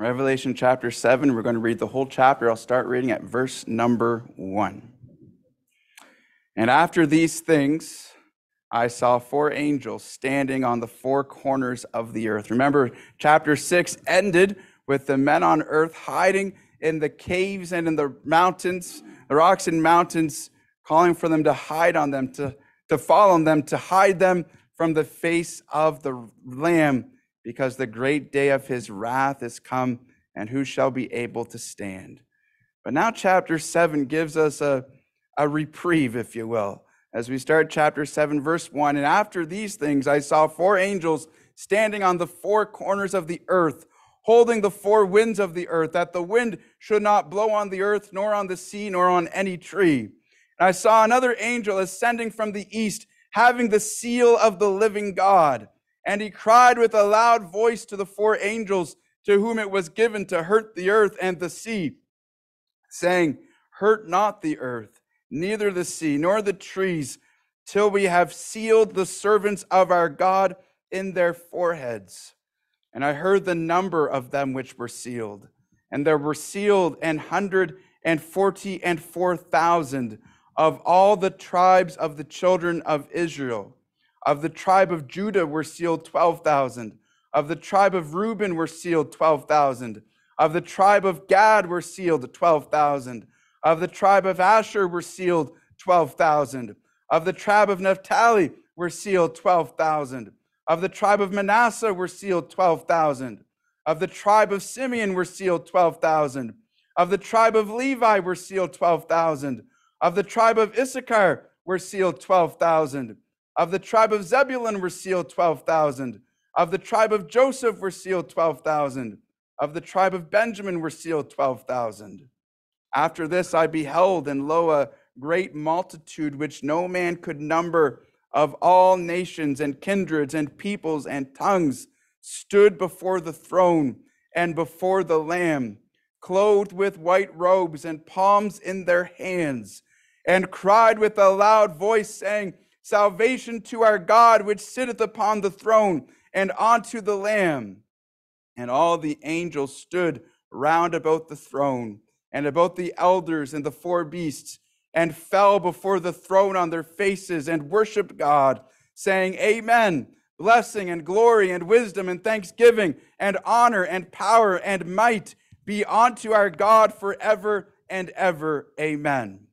Revelation chapter 7. We're going to read the whole chapter. I'll start reading at verse number 1. And after these things, I saw four angels standing on the four corners of the earth. Remember, chapter 6 ended with the men on earth hiding in the caves and in the mountains, the rocks and mountains, calling for them to hide on them, to, to fall on them, to hide them from the face of the Lamb because the great day of his wrath is come, and who shall be able to stand? But now, chapter 7 gives us a, a reprieve, if you will, as we start chapter 7, verse 1. And after these things, I saw four angels standing on the four corners of the earth, holding the four winds of the earth, that the wind should not blow on the earth, nor on the sea, nor on any tree. And I saw another angel ascending from the east, having the seal of the living God. And he cried with a loud voice to the four angels to whom it was given to hurt the earth and the sea, saying, Hurt not the earth, neither the sea, nor the trees, till we have sealed the servants of our God in their foreheads. And I heard the number of them which were sealed. And there were sealed an hundred and forty and four thousand of all the tribes of the children of Israel. Of the tribe of Judah were sealed 12,000. Of the tribe of Reuben were sealed 12,000. Of the tribe of Gad were sealed 12,000. Of the tribe of Asher were sealed 12,000. Of the tribe of Naphtali were sealed 12,000. Of the tribe of Manasseh were sealed 12,000. Of the tribe of Simeon were sealed 12,000. Of the tribe of Levi were sealed 12,000. Of the tribe of Issachar were sealed 12,000. Of the tribe of Zebulun were sealed 12,000. Of the tribe of Joseph were sealed 12,000. Of the tribe of Benjamin were sealed 12,000. After this I beheld, and lo, a great multitude which no man could number of all nations and kindreds and peoples and tongues stood before the throne and before the Lamb, clothed with white robes and palms in their hands, and cried with a loud voice, saying, Salvation to our God, which sitteth upon the throne, and unto the Lamb. And all the angels stood round about the throne, and about the elders and the four beasts, and fell before the throne on their faces, and worshiped God, saying, Amen. Blessing and glory and wisdom and thanksgiving and honor and power and might be unto our God forever and ever. Amen.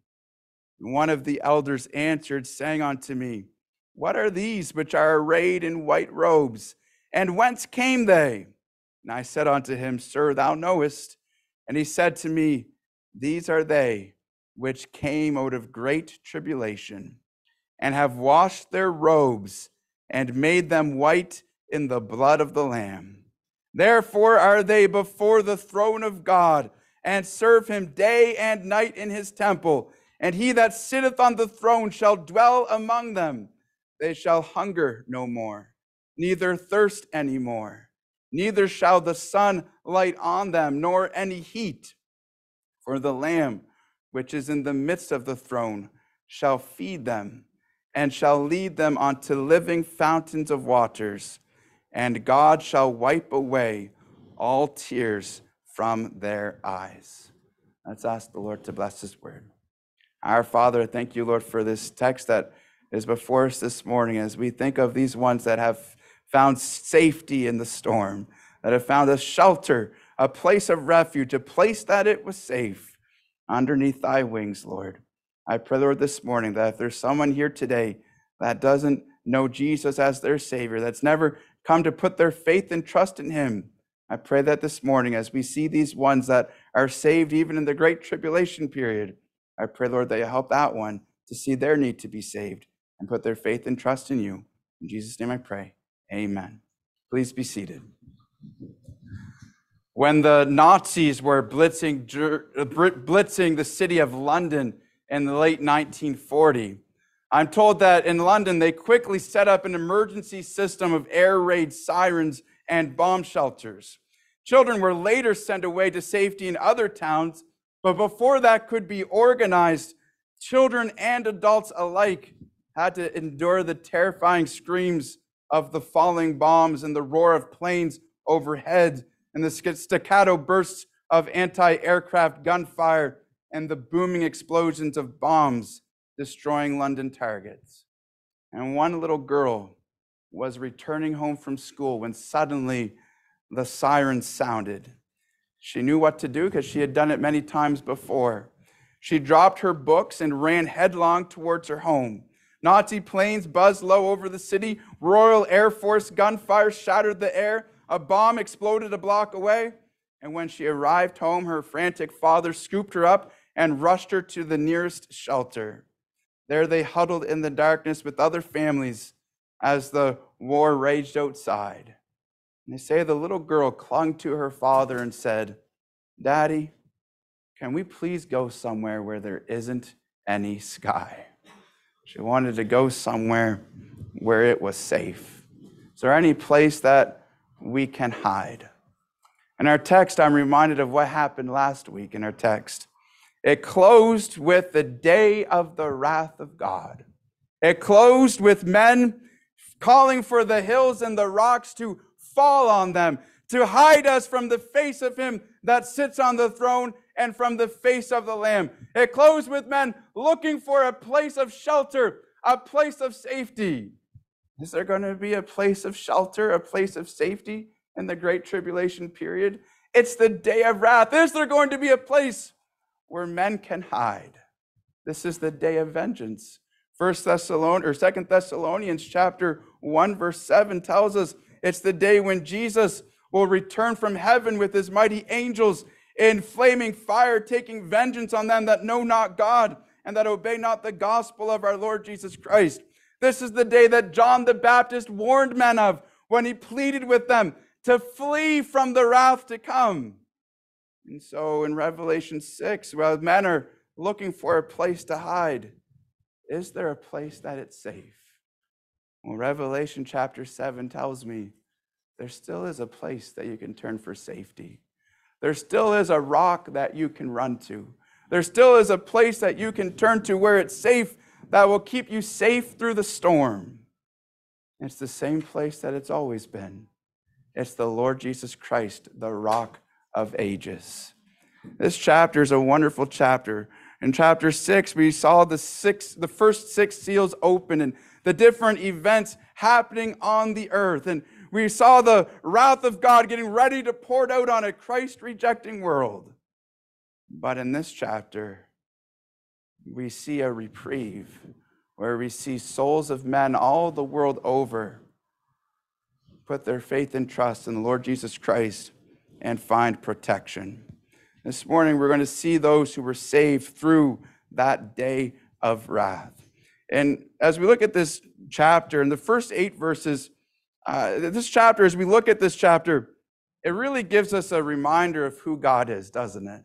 One of the elders answered, saying unto me, What are these which are arrayed in white robes? And whence came they? And I said unto him, Sir, thou knowest. And he said to me, These are they which came out of great tribulation, and have washed their robes, and made them white in the blood of the Lamb. Therefore are they before the throne of God, and serve him day and night in his temple and he that sitteth on the throne shall dwell among them. They shall hunger no more, neither thirst any more, neither shall the sun light on them, nor any heat. For the Lamb which is in the midst of the throne shall feed them, and shall lead them unto living fountains of waters, and God shall wipe away all tears from their eyes. Let's ask the Lord to bless his word. Our Father, thank you, Lord, for this text that is before us this morning as we think of these ones that have found safety in the storm, that have found a shelter, a place of refuge, a place that it was safe underneath thy wings, Lord. I pray, Lord, this morning that if there's someone here today that doesn't know Jesus as their Savior, that's never come to put their faith and trust in Him, I pray that this morning, as we see these ones that are saved even in the great tribulation period, I pray, Lord, that you help that one to see their need to be saved and put their faith and trust in you. In Jesus' name I pray. Amen. Please be seated. When the Nazis were blitzing, uh, blitzing the city of London in the late 1940, I'm told that in London they quickly set up an emergency system of air raid sirens and bomb shelters. Children were later sent away to safety in other towns but before that could be organized, children and adults alike had to endure the terrifying screams of the falling bombs and the roar of planes overhead and the staccato bursts of anti aircraft gunfire and the booming explosions of bombs destroying London targets. And one little girl was returning home from school when suddenly the siren sounded. She knew what to do because she had done it many times before. She dropped her books and ran headlong towards her home. Nazi planes buzzed low over the city. Royal Air Force gunfire shattered the air. A bomb exploded a block away. And when she arrived home, her frantic father scooped her up and rushed her to the nearest shelter. There they huddled in the darkness with other families as the war raged outside. And they say the little girl clung to her father and said, Daddy, can we please go somewhere where there isn't any sky? She wanted to go somewhere where it was safe. Is there any place that we can hide? In our text, I'm reminded of what happened last week in our text. It closed with the day of the wrath of God. It closed with men calling for the hills and the rocks to fall on them, to hide us from the face of him that sits on the throne and from the face of the Lamb. It closed with men looking for a place of shelter, a place of safety. Is there going to be a place of shelter, a place of safety in the Great Tribulation period? It's the day of wrath. Is there going to be a place where men can hide? This is the day of vengeance. First Thessalonians or Second Thessalonians chapter 1 verse 7 tells us it's the day when Jesus will return from heaven with his mighty angels in flaming fire, taking vengeance on them that know not God and that obey not the gospel of our Lord Jesus Christ. This is the day that John the Baptist warned men of when he pleaded with them to flee from the wrath to come. And so in Revelation 6, while men are looking for a place to hide, is there a place that it's safe? Well, Revelation chapter 7 tells me there still is a place that you can turn for safety. There still is a rock that you can run to. There still is a place that you can turn to where it's safe, that will keep you safe through the storm. It's the same place that it's always been. It's the Lord Jesus Christ, the rock of ages. This chapter is a wonderful chapter. In chapter six, we saw the six, the first six seals open and the different events happening on the earth. And we saw the wrath of God getting ready to pour out on a Christ rejecting world. But in this chapter, we see a reprieve where we see souls of men all the world over put their faith and trust in the Lord Jesus Christ and find protection. This morning, we're going to see those who were saved through that day of wrath. And as we look at this chapter, in the first eight verses, uh, this chapter, as we look at this chapter, it really gives us a reminder of who God is, doesn't it?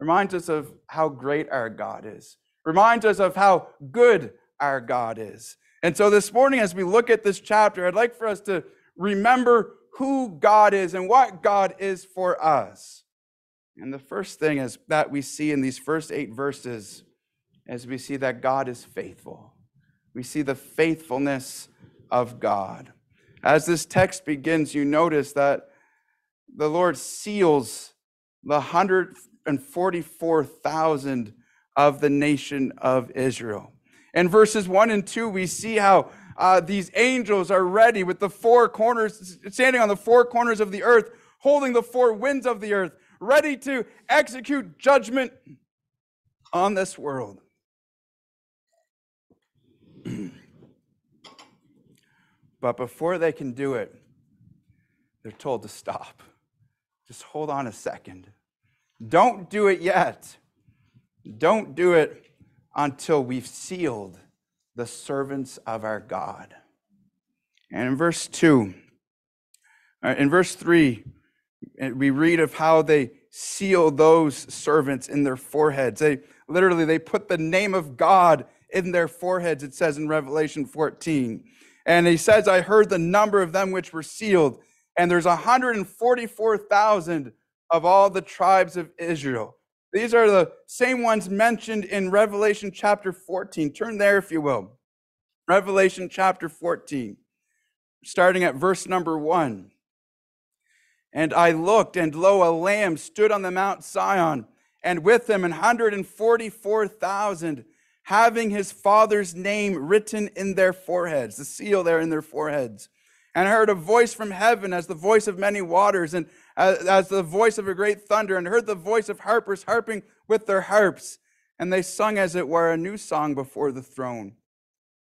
Reminds us of how great our God is. Reminds us of how good our God is. And so this morning, as we look at this chapter, I'd like for us to remember who God is and what God is for us. And the first thing is that we see in these first eight verses is we see that God is faithful. We see the faithfulness of God. As this text begins, you notice that the Lord seals the 144,000 of the nation of Israel. In verses 1 and 2, we see how uh, these angels are ready with the four corners, standing on the four corners of the earth, holding the four winds of the earth, ready to execute judgment on this world. But before they can do it, they're told to stop. Just hold on a second. Don't do it yet. Don't do it until we've sealed the servants of our God. And in verse 2, uh, in verse 3, we read of how they seal those servants in their foreheads. They literally they put the name of God in their foreheads, it says in Revelation 14. And he says, I heard the number of them which were sealed, and there's 144,000 of all the tribes of Israel. These are the same ones mentioned in Revelation chapter 14. Turn there, if you will. Revelation chapter 14, starting at verse number 1. And I looked, and lo, a lamb stood on the Mount Sion, and with him an hundred and forty-four thousand, having his father's name written in their foreheads, the seal there in their foreheads. And I heard a voice from heaven as the voice of many waters, and as the voice of a great thunder, and heard the voice of harpers harping with their harps. And they sung, as it were, a new song before the throne,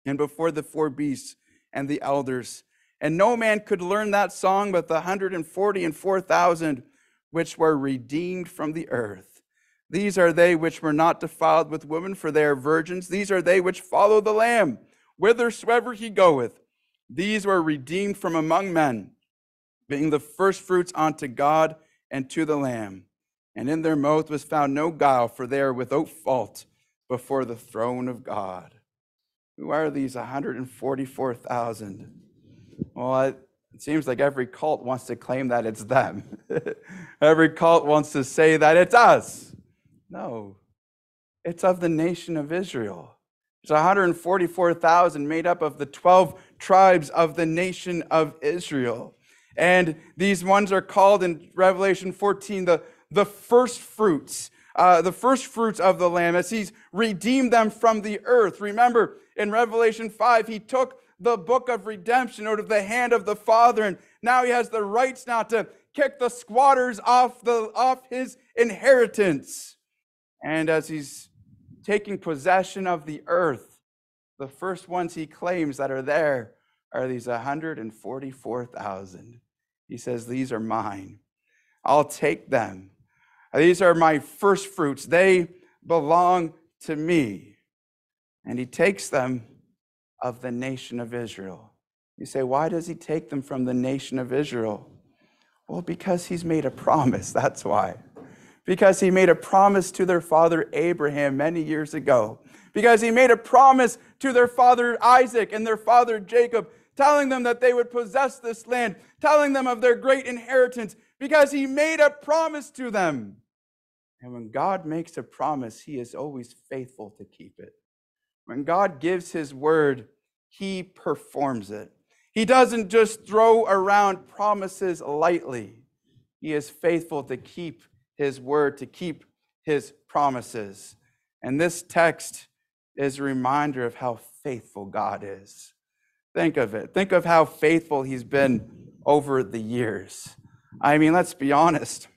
and before the four beasts and the elders. And no man could learn that song but the hundred and forty and four thousand which were redeemed from the earth. These are they which were not defiled with women, for they are virgins. These are they which follow the Lamb, whithersoever he goeth. These were redeemed from among men, being the firstfruits unto God and to the Lamb. And in their mouth was found no guile, for they are without fault before the throne of God. Who are these 144,000? Well, it seems like every cult wants to claim that it's them. every cult wants to say that it's us. No, it's of the nation of Israel. It's 144,000 made up of the 12 tribes of the nation of Israel. And these ones are called in Revelation 14 the, the first fruits, uh, the first fruits of the Lamb, as He's redeemed them from the earth. Remember, in Revelation 5, He took the book of redemption out of the hand of the Father. And now he has the rights now to kick the squatters off, the, off his inheritance. And as he's taking possession of the earth, the first ones he claims that are there are these 144,000. He says, These are mine. I'll take them. These are my first fruits. They belong to me. And he takes them of the nation of Israel. You say, why does he take them from the nation of Israel? Well, because he's made a promise. That's why. Because he made a promise to their father Abraham many years ago. Because he made a promise to their father Isaac and their father Jacob, telling them that they would possess this land, telling them of their great inheritance, because he made a promise to them. And when God makes a promise, he is always faithful to keep it. When God gives his word, he performs it. He doesn't just throw around promises lightly. He is faithful to keep his word, to keep his promises. And this text is a reminder of how faithful God is. Think of it. Think of how faithful he's been over the years. I mean, let's be honest.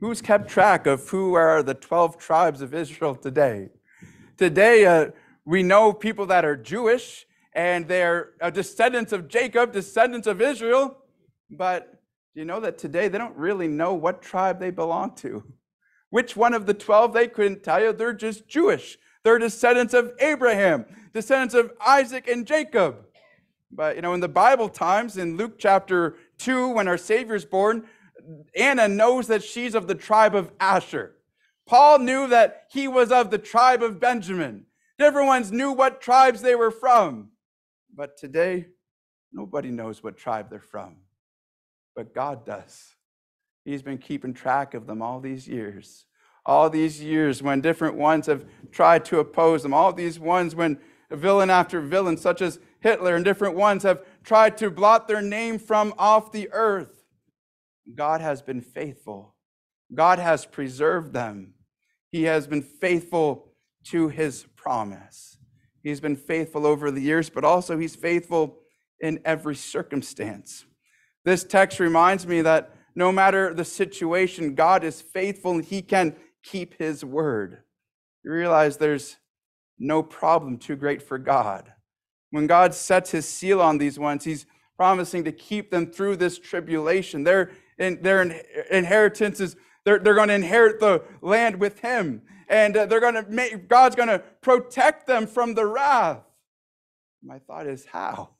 Who's kept track of who are the 12 tribes of Israel today? Today, uh, we know people that are Jewish and they're descendants of Jacob, descendants of Israel, but you know that today they don't really know what tribe they belong to? Which one of the 12 they couldn't tell you? They're just Jewish. They're descendants of Abraham, descendants of Isaac and Jacob. But you know, in the Bible times, in Luke chapter 2, when our Savior's born, Anna knows that she's of the tribe of Asher. Paul knew that he was of the tribe of Benjamin. Different ones knew what tribes they were from. But today, nobody knows what tribe they're from. But God does. He's been keeping track of them all these years. All these years when different ones have tried to oppose them. All these ones when villain after villain, such as Hitler and different ones, have tried to blot their name from off the earth. God has been faithful. God has preserved them. He has been faithful to his promise. He's been faithful over the years, but also he's faithful in every circumstance. This text reminds me that no matter the situation, God is faithful and he can keep his word. You realize there's no problem too great for God. When God sets his seal on these ones, he's promising to keep them through this tribulation. Their, their inheritance is they're, they're going to inherit the land with him. And uh, they're going to make, God's going to protect them from the wrath. My thought is, how?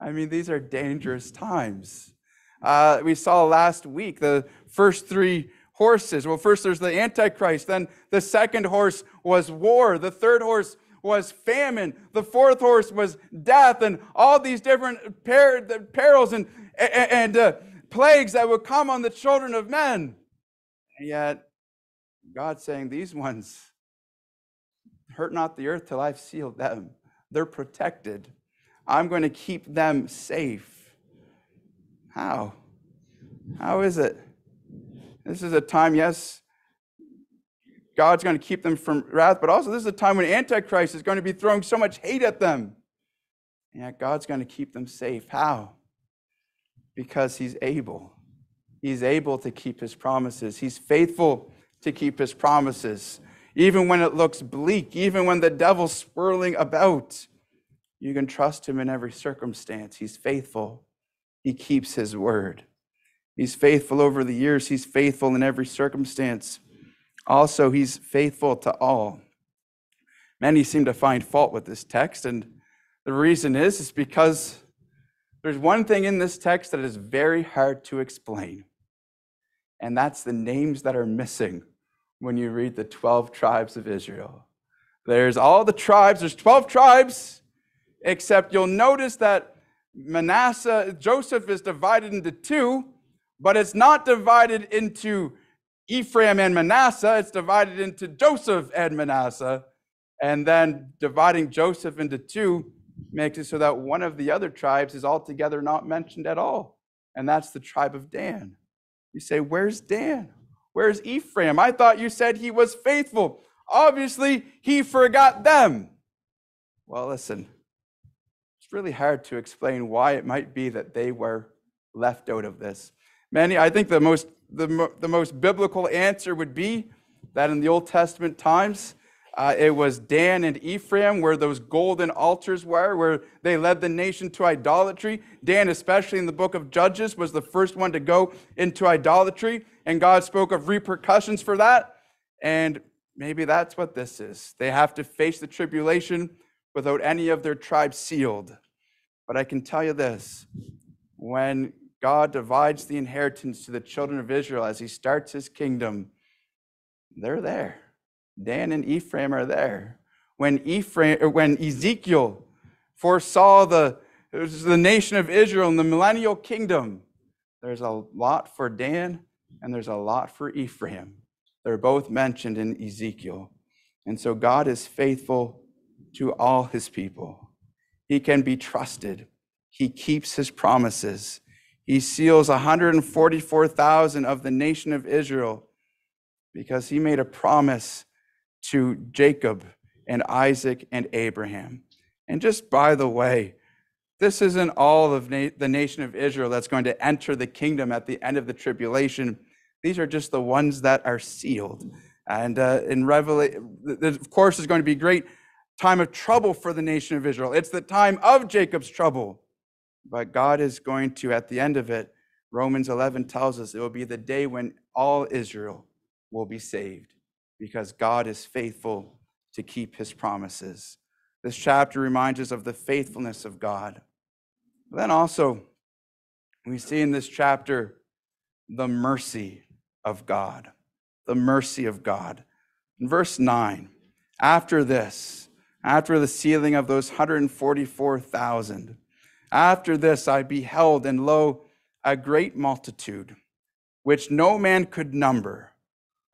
I mean, these are dangerous times. Uh, we saw last week the first three horses. Well, first there's the Antichrist, then the second horse was war, the third horse was famine, the fourth horse was death, and all these different per- perils and, and, uh, plagues that would come on the children of men. And yet, God's saying, These ones hurt not the earth till I've sealed them. They're protected. I'm going to keep them safe. How? How is it? This is a time, yes, God's going to keep them from wrath, but also this is a time when Antichrist is going to be throwing so much hate at them. And yet God's going to keep them safe. How? Because He's able. He's able to keep His promises. He's faithful to keep His promises. Even when it looks bleak, even when the devil's swirling about, you can trust Him in every circumstance. He's faithful. He keeps His word. He's faithful over the years. He's faithful in every circumstance. Also, he's faithful to all. Many seem to find fault with this text, and the reason is is because there's one thing in this text that is very hard to explain, and that's the names that are missing when you read the 12 tribes of Israel. There's all the tribes, there's 12 tribes, except you'll notice that Manasseh, Joseph is divided into two, but it's not divided into Ephraim and Manasseh, it's divided into Joseph and Manasseh. And then dividing Joseph into two makes it so that one of the other tribes is altogether not mentioned at all. And that's the tribe of Dan. You say, Where's Dan? Where's Ephraim? I thought you said he was faithful. Obviously, he forgot them. Well, listen, it's really hard to explain why it might be that they were left out of this. Many, I think the most the, the most biblical answer would be that in the Old Testament times, uh, it was Dan and Ephraim where those golden altars were, where they led the nation to idolatry. Dan, especially in the book of Judges, was the first one to go into idolatry, and God spoke of repercussions for that. And maybe that's what this is. They have to face the tribulation without any of their tribes sealed. But I can tell you this when God divides the inheritance to the children of Israel as he starts his kingdom, they're there. Dan and Ephraim are there. When Ephraim, er, when Ezekiel foresaw the, the nation of Israel and the millennial kingdom, there's a lot for Dan and there's a lot for Ephraim. They're both mentioned in Ezekiel. And so God is faithful to all his people. He can be trusted. He keeps his promises. He seals 144,000 of the nation of Israel because he made a promise to Jacob and Isaac and Abraham. And just by the way, this isn't all of na- the nation of Israel that's going to enter the kingdom at the end of the tribulation. These are just the ones that are sealed. And uh, in Revelation, of course, is going to be a great time of trouble for the nation of Israel. It's the time of Jacob's trouble. But God is going to, at the end of it, Romans 11 tells us it will be the day when all Israel will be saved because God is faithful to keep his promises. This chapter reminds us of the faithfulness of God. But then also, we see in this chapter the mercy of God. The mercy of God. In verse 9, after this, after the sealing of those 144,000, after this I beheld, and lo, a great multitude, which no man could number,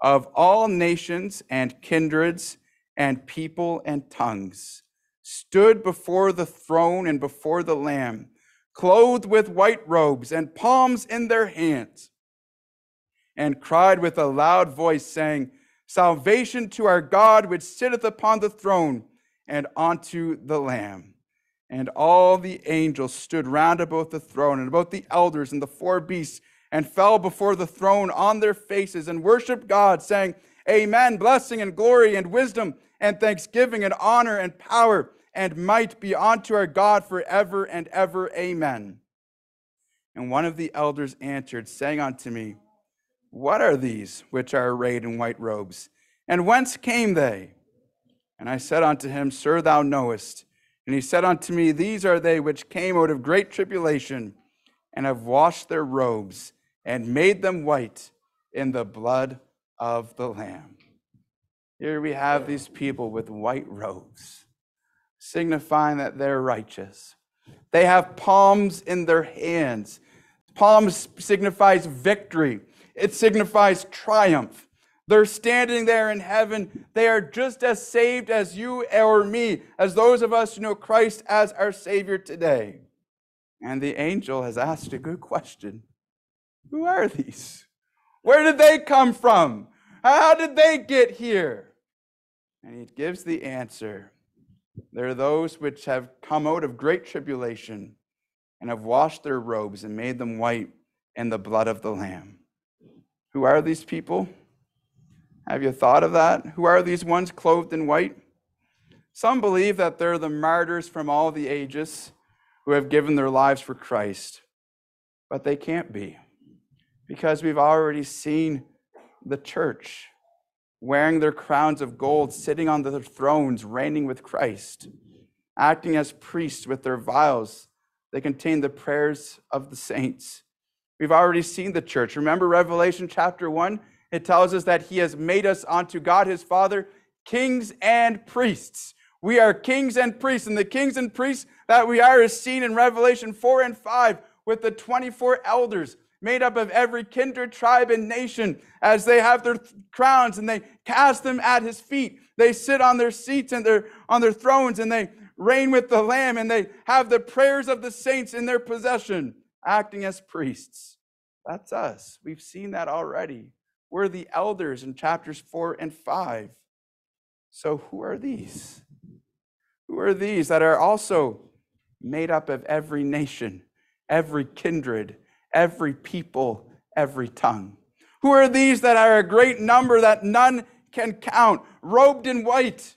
of all nations and kindreds and people and tongues, stood before the throne and before the Lamb, clothed with white robes and palms in their hands, and cried with a loud voice, saying, Salvation to our God, which sitteth upon the throne, and unto the Lamb. And all the angels stood round about the throne and about the elders and the four beasts and fell before the throne on their faces and worshiped God, saying, Amen. Blessing and glory and wisdom and thanksgiving and honor and power and might be unto our God forever and ever. Amen. And one of the elders answered, saying unto me, What are these which are arrayed in white robes? And whence came they? And I said unto him, Sir, thou knowest. And he said unto me, These are they which came out of great tribulation and have washed their robes and made them white in the blood of the Lamb. Here we have these people with white robes, signifying that they're righteous. They have palms in their hands. Palms signifies victory. It signifies triumph. They're standing there in heaven. They are just as saved as you or me, as those of us who know Christ as our Savior today. And the angel has asked a good question Who are these? Where did they come from? How did they get here? And he gives the answer. They're those which have come out of great tribulation and have washed their robes and made them white in the blood of the Lamb. Who are these people? Have you thought of that? Who are these ones clothed in white? Some believe that they're the martyrs from all the ages who have given their lives for Christ, but they can't be because we've already seen the church wearing their crowns of gold, sitting on their thrones, reigning with Christ, acting as priests with their vials. They contain the prayers of the saints. We've already seen the church. Remember Revelation chapter 1? It tells us that he has made us unto God his Father kings and priests. We are kings and priests, and the kings and priests that we are is seen in Revelation 4 and 5 with the 24 elders made up of every kindred, tribe, and nation as they have their crowns and they cast them at his feet. They sit on their seats and their, on their thrones and they reign with the Lamb and they have the prayers of the saints in their possession, acting as priests. That's us. We've seen that already. We're the elders in chapters 4 and 5. So, who are these? Who are these that are also made up of every nation, every kindred, every people, every tongue? Who are these that are a great number that none can count, robed in white,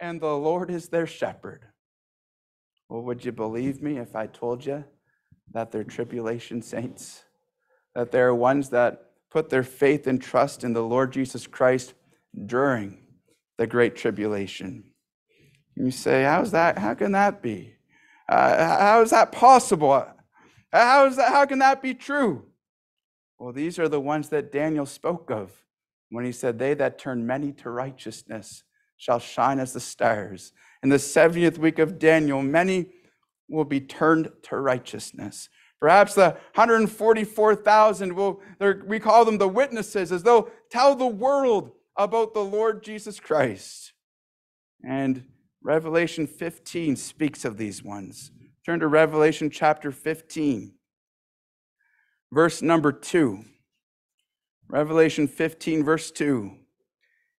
and the Lord is their shepherd? Well, would you believe me if I told you that they're tribulation saints? That they're ones that put their faith and trust in the Lord Jesus Christ during the great tribulation. You say, how's that? How can that be? Uh, how is that possible? How, is that, how can that be true? Well, these are the ones that Daniel spoke of when he said, They that turn many to righteousness shall shine as the stars. In the 70th week of Daniel, many will be turned to righteousness. Perhaps the 144,000 will, we call them the witnesses, as they'll tell the world about the Lord Jesus Christ. And Revelation 15 speaks of these ones. Turn to Revelation chapter 15, verse number 2. Revelation 15, verse 2.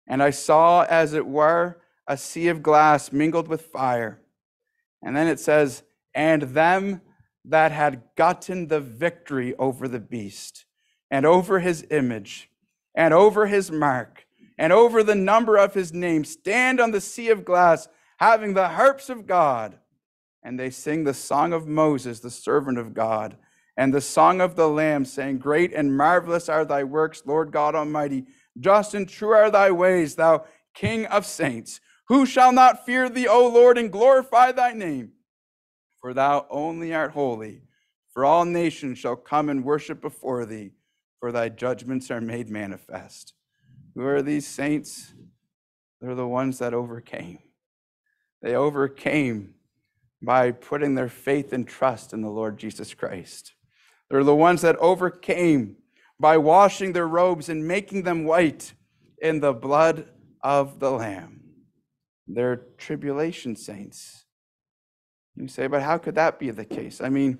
And I saw, as it were, a sea of glass mingled with fire. And then it says, and them that had gotten the victory over the beast, and over his image, and over his mark, and over the number of his name, stand on the sea of glass, having the harps of God and they sing the song of Moses, the servant of God, and the song of the Lamb, saying, Great and marvelous are thy works, Lord God Almighty. Just and true are thy ways, thou King of saints. Who shall not fear thee, O Lord, and glorify thy name? For thou only art holy. For all nations shall come and worship before thee, for thy judgments are made manifest. Who are these saints? They're the ones that overcame. They overcame by putting their faith and trust in the Lord Jesus Christ. They're the ones that overcame by washing their robes and making them white in the blood of the Lamb. They're tribulation saints. You say, but how could that be the case? I mean,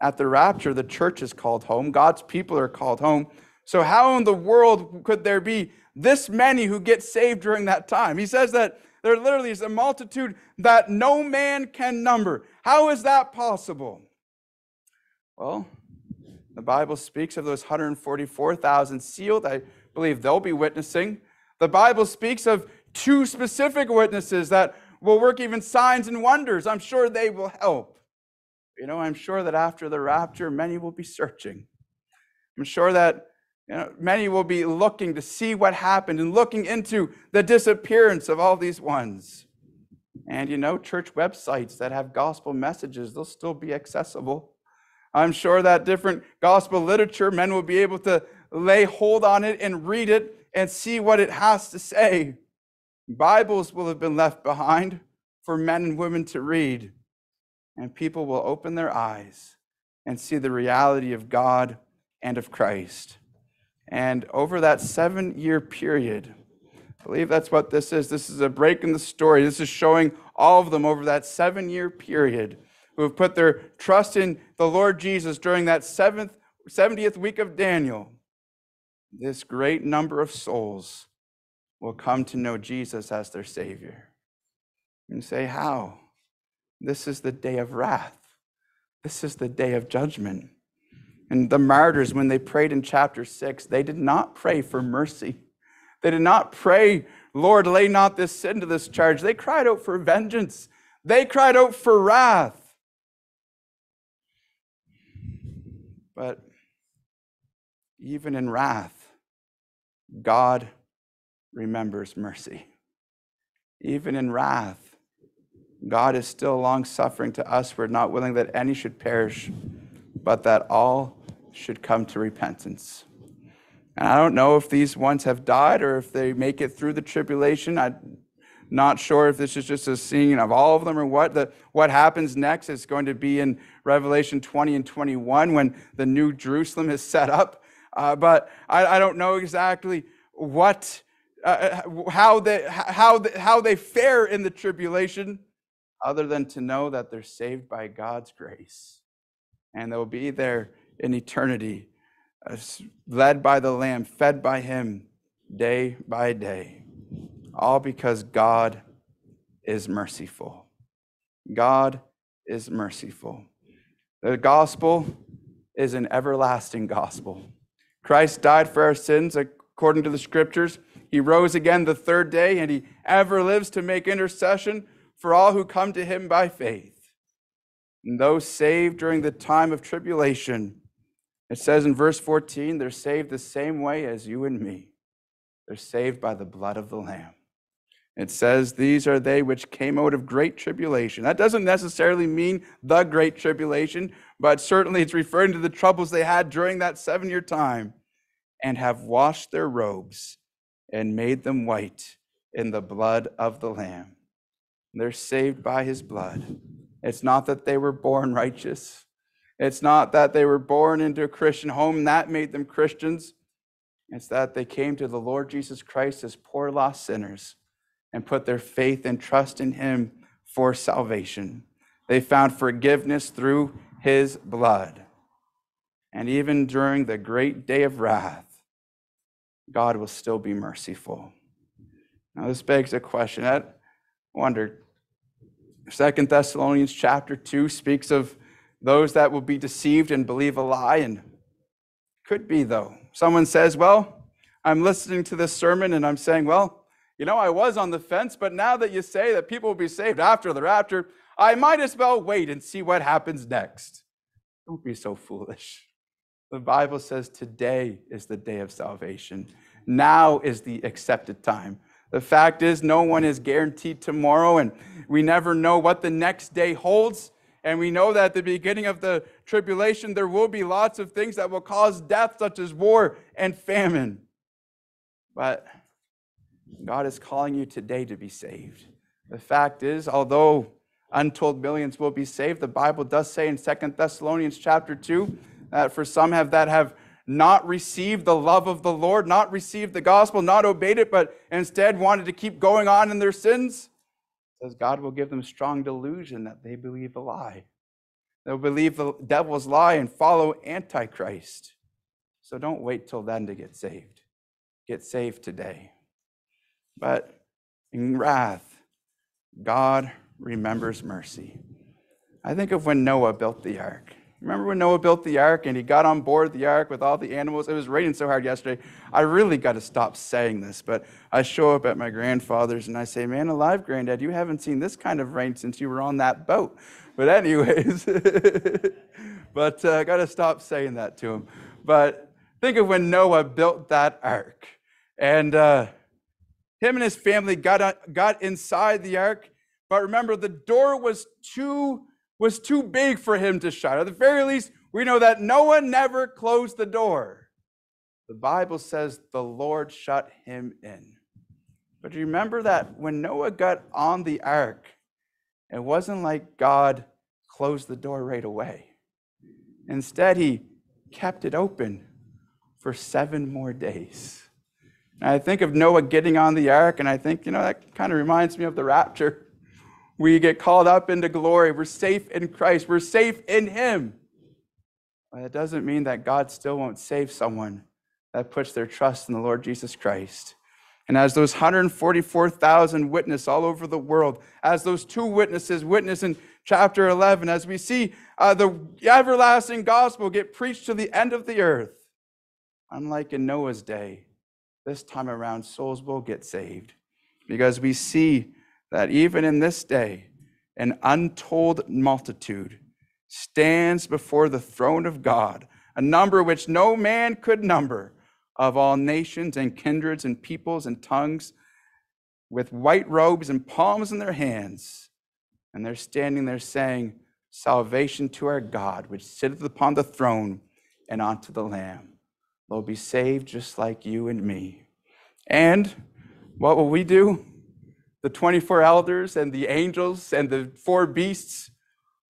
at the rapture, the church is called home, God's people are called home. So, how in the world could there be this many who get saved during that time? He says that there literally is a multitude that no man can number. How is that possible? Well, the Bible speaks of those 144,000 sealed. I believe they'll be witnessing. The Bible speaks of two specific witnesses that will work even signs and wonders. I'm sure they will help. You know, I'm sure that after the rapture, many will be searching. I'm sure that you know, many will be looking to see what happened and looking into the disappearance of all these ones. And you know, church websites that have gospel messages, they'll still be accessible. I'm sure that different gospel literature, men will be able to lay hold on it and read it and see what it has to say. Bibles will have been left behind for men and women to read, and people will open their eyes and see the reality of God and of Christ. And over that seven year period, I believe that's what this is. This is a break in the story. This is showing all of them over that seven year period who have put their trust in the Lord Jesus during that seventh 70th week of Daniel, this great number of souls will come to know Jesus as their Savior. And say, How? This is the day of wrath. This is the day of judgment. And the martyrs, when they prayed in chapter 6, they did not pray for mercy. They did not pray, Lord, lay not this sin to this charge. They cried out for vengeance. They cried out for wrath. But even in wrath, God remembers mercy. Even in wrath, God is still long suffering to us. We're not willing that any should perish, but that all should come to repentance. And I don't know if these ones have died or if they make it through the tribulation. I'm not sure if this is just a scene of all of them or what. The, what happens next is going to be in Revelation 20 and 21 when the new Jerusalem is set up. Uh, but I, I, don't know exactly what, uh, uh how, they, how, they, how they fare in the tribulation, other than to know that they're saved by God's grace. And they'll be there in eternity, led by the Lamb, fed by Him day by day, all because God is merciful. God is merciful. The gospel is an everlasting gospel. Christ died for our sins according to the scriptures. He rose again the third day, and he ever lives to make intercession for all who come to him by faith. And those saved during the time of tribulation it says in verse 14, they're saved the same way as you and me. They're saved by the blood of the Lamb. It says, These are they which came out of great tribulation. That doesn't necessarily mean the great tribulation, but certainly it's referring to the troubles they had during that seven year time and have washed their robes and made them white in the blood of the Lamb. They're saved by his blood. It's not that they were born righteous, it's not that they were born into a Christian home that made them Christians. It's that they came to the Lord Jesus Christ as poor lost sinners and put their faith and trust in him for salvation. They found forgiveness through his blood. And even during the great day of wrath, God will still be merciful. Now, this begs a question. I wonder, Second Thessalonians chapter 2 speaks of those that will be deceived and believe a lie. And could be, though. Someone says, Well, I'm listening to this sermon and I'm saying, Well, you know, I was on the fence, but now that you say that people will be saved after the rapture, I might as well wait and see what happens next. Don't be so foolish. The Bible says today is the day of salvation. Now is the accepted time. The fact is, no one is guaranteed tomorrow, and we never know what the next day holds. And we know that at the beginning of the tribulation, there will be lots of things that will cause death, such as war and famine. But God is calling you today to be saved. The fact is, although untold millions will be saved, the Bible does say in Second Thessalonians chapter 2 that for some have that have not received the love of the Lord, not received the gospel, not obeyed it, but instead wanted to keep going on in their sins, says God will give them strong delusion that they believe a lie. They'll believe the devil's lie and follow Antichrist. So don't wait till then to get saved. Get saved today. But in wrath, God remembers mercy. I think of when Noah built the ark. Remember when Noah built the ark and he got on board the ark with all the animals? It was raining so hard yesterday. I really got to stop saying this, but I show up at my grandfather's and I say, Man alive, granddad, you haven't seen this kind of rain since you were on that boat. But, anyways, but uh, I got to stop saying that to him. But think of when Noah built that ark and uh, him and his family got, on, got inside the ark. But remember, the door was too was too big for him to shut. At the very least, we know that Noah never closed the door. The Bible says the Lord shut him in. But you remember that when Noah got on the ark, it wasn't like God closed the door right away. Instead, he kept it open for seven more days. And I think of Noah getting on the ark, and I think, you know, that kind of reminds me of the rapture. We get called up into glory. We're safe in Christ. We're safe in Him. But it doesn't mean that God still won't save someone that puts their trust in the Lord Jesus Christ. And as those 144,000 witness all over the world, as those two witnesses witness in chapter 11, as we see uh, the everlasting gospel get preached to the end of the earth, unlike in Noah's day, this time around, souls will get saved. Because we see that even in this day, an untold multitude stands before the throne of God, a number which no man could number of all nations and kindreds and peoples and tongues, with white robes and palms in their hands. And they're standing there saying, Salvation to our God, which sitteth upon the throne and unto the Lamb. They'll be saved just like you and me. And what will we do? The 24 elders and the angels and the four beasts,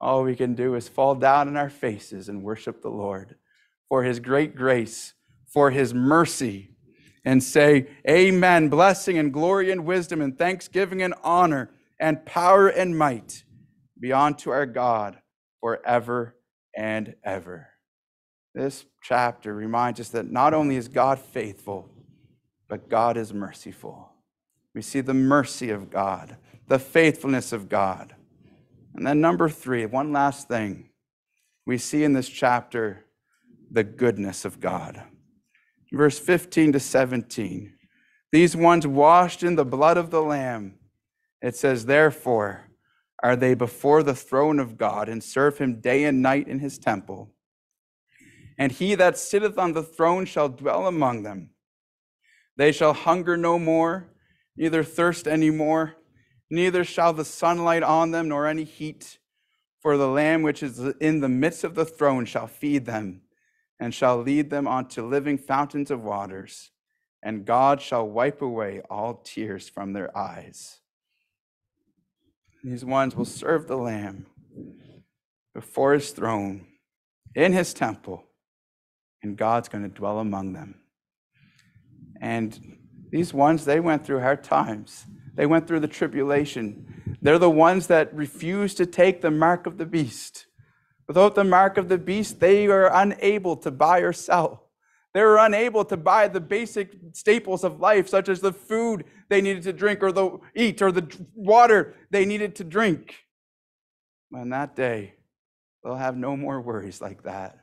all we can do is fall down on our faces and worship the Lord for his great grace for his mercy and say, Amen. Blessing and glory and wisdom and thanksgiving and honor and power and might be unto our God forever and ever. This chapter reminds us that not only is God faithful, but God is merciful. We see the mercy of God, the faithfulness of God. And then, number three, one last thing we see in this chapter the goodness of God verse 15 to 17. These ones washed in the blood of the Lamb. It says, Therefore are they before the throne of God and serve him day and night in his temple. And he that sitteth on the throne shall dwell among them. They shall hunger no more, neither thirst any more, neither shall the sunlight on them nor any heat. For the Lamb which is in the midst of the throne shall feed them and shall lead them unto living fountains of waters, and God shall wipe away all tears from their eyes. These ones will serve the Lamb before his throne in his temple, and God's going to dwell among them. And these ones, they went through hard times. They went through the tribulation. They're the ones that refused to take the mark of the beast. Without the mark of the beast, they are unable to buy or sell. They were unable to buy the basic staples of life, such as the food they needed to drink or the eat or the water they needed to drink. On that day, they'll have no more worries like that.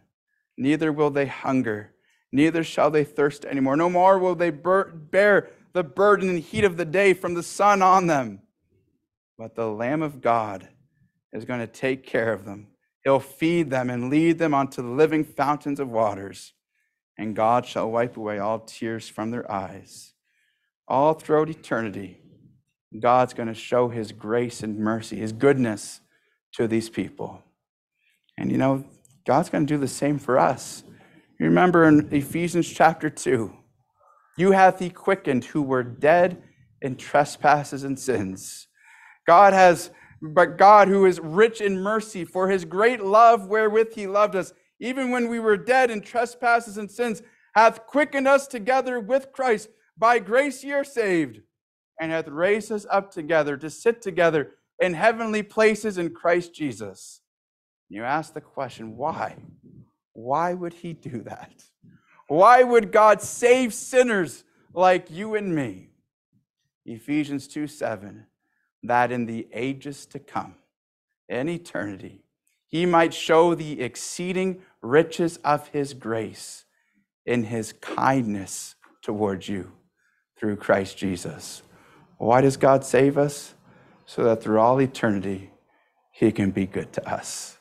Neither will they hunger, neither shall they thirst anymore. No more will they bear the burden and heat of the day from the sun on them. But the Lamb of God is going to take care of them He'll feed them and lead them unto the living fountains of waters, and God shall wipe away all tears from their eyes. All throughout eternity, God's going to show his grace and mercy, his goodness to these people. And you know, God's going to do the same for us. You remember in Ephesians chapter 2, you hath he quickened who were dead in trespasses and sins. God has but God, who is rich in mercy, for his great love wherewith he loved us, even when we were dead in trespasses and sins, hath quickened us together with Christ. By grace ye are saved, and hath raised us up together to sit together in heavenly places in Christ Jesus. You ask the question, why? Why would he do that? Why would God save sinners like you and me? Ephesians 2 7 that in the ages to come, in eternity, he might show the exceeding riches of his grace in his kindness towards you through Christ Jesus. Why does God save us? So that through all eternity, he can be good to us.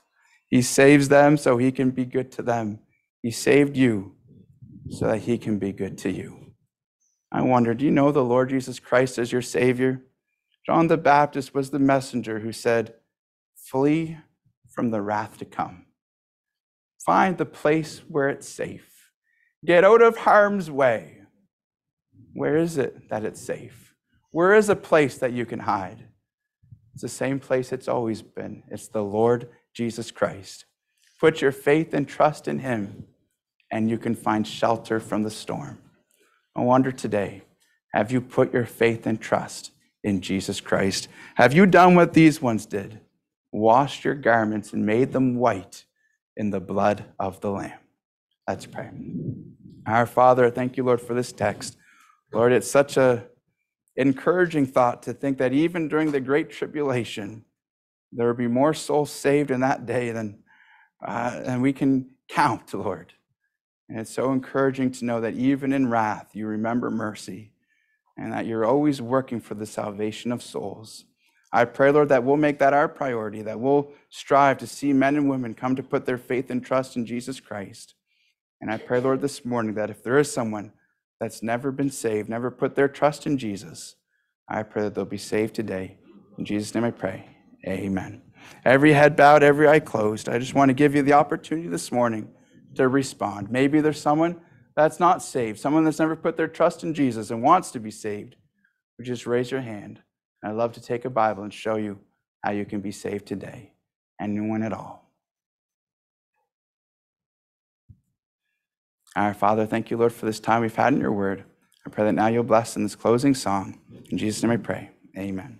He saves them so he can be good to them. He saved you so that he can be good to you. I wonder, do you know the Lord Jesus Christ as your Savior? John the Baptist was the messenger who said, Flee from the wrath to come. Find the place where it's safe. Get out of harm's way. Where is it that it's safe? Where is a place that you can hide? It's the same place it's always been. It's the Lord Jesus Christ. Put your faith and trust in Him, and you can find shelter from the storm. I wonder today have you put your faith and trust in Jesus Christ. Have you done what these ones did? Washed your garments and made them white in the blood of the Lamb. Let's pray. Our Father, thank you, Lord, for this text. Lord, it's such a encouraging thought to think that even during the great tribulation, there will be more souls saved in that day than, uh, than we can count, Lord. And it's so encouraging to know that even in wrath, you remember mercy and that you're always working for the salvation of souls. I pray, Lord, that we'll make that our priority, that we'll strive to see men and women come to put their faith and trust in Jesus Christ. And I pray, Lord, this morning that if there is someone that's never been saved, never put their trust in Jesus, I pray that they'll be saved today. In Jesus' name I pray. Amen. Every head bowed, every eye closed. I just want to give you the opportunity this morning to respond. Maybe there's someone that's not saved, someone that's never put their trust in Jesus and wants to be saved. Would just raise your hand? I'd love to take a Bible and show you how you can be saved today. Anyone at all. Our Father, thank you, Lord, for this time we've had in your word. I pray that now you'll bless in this closing song. In Jesus' name I pray. Amen.